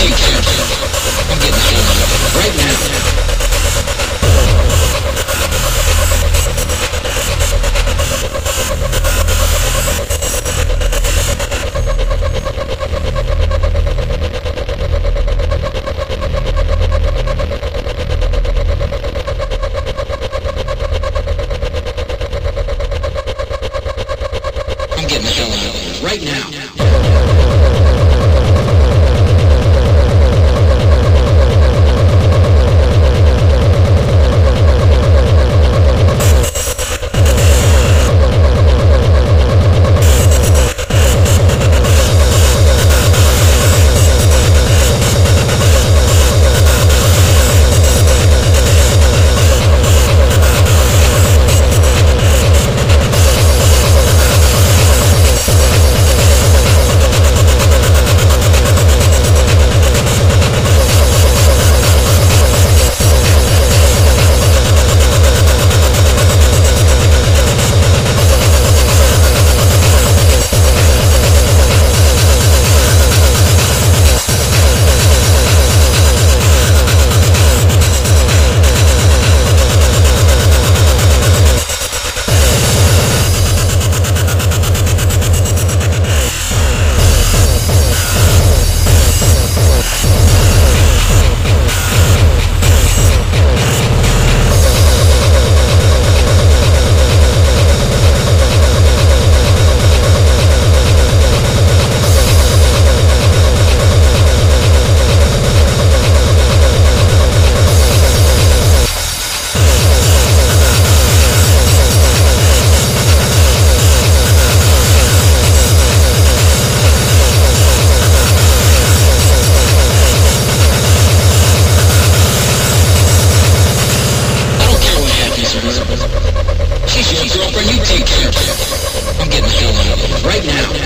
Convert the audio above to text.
Take care. I'm getting the hell out of here right now.